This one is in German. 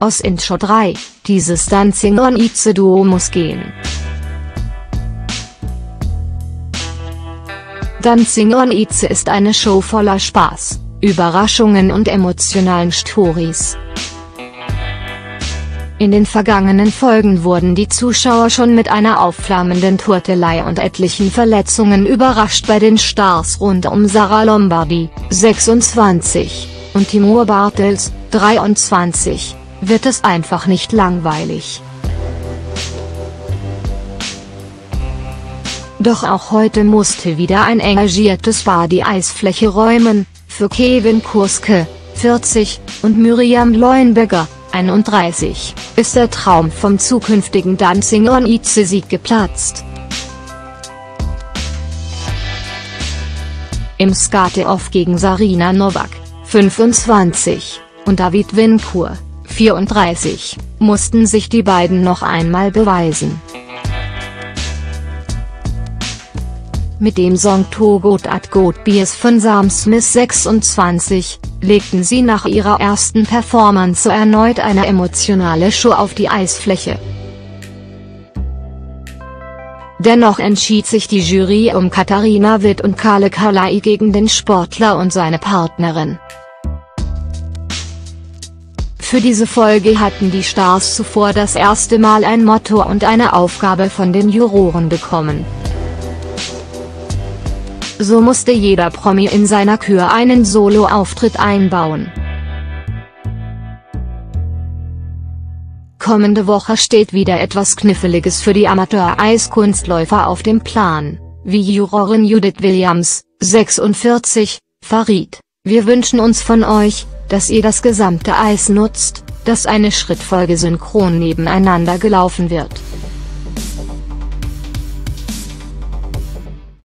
aus Intro 3, dieses Dancing on Itze Duo muss gehen. Dancing on Itze ist eine Show voller Spaß, Überraschungen und emotionalen Stories. In den vergangenen Folgen wurden die Zuschauer schon mit einer aufflammenden Turtelei und etlichen Verletzungen überrascht bei den Stars rund um Sarah Lombardi, 26, und Timur Bartels, 23, wird es einfach nicht langweilig. Doch auch heute musste wieder ein engagiertes Paar die Eisfläche räumen, für Kevin Kurske, 40, und Miriam Leuenberger, 31, ist der Traum vom zukünftigen Dancing on Ice-Sieg geplatzt. Im Skate-Off gegen Sarina Novak, 25, und David Winkur, 34, mussten sich die beiden noch einmal beweisen. Mit dem Song To Good at Good Beers von Sam Smith 26, legten sie nach ihrer ersten Performance erneut eine emotionale Show auf die Eisfläche. Dennoch entschied sich die Jury um Katharina Witt und Kale Kalai gegen den Sportler und seine Partnerin. Für diese Folge hatten die Stars zuvor das erste Mal ein Motto und eine Aufgabe von den Juroren bekommen. So musste jeder Promi in seiner Kür einen Solo-Auftritt einbauen. Kommende Woche steht wieder etwas Kniffeliges für die Amateur-Eiskunstläufer auf dem Plan, wie Jurorin Judith Williams, 46, verriet. Wir wünschen uns von euch, dass ihr das gesamte Eis nutzt, dass eine Schrittfolge synchron nebeneinander gelaufen wird.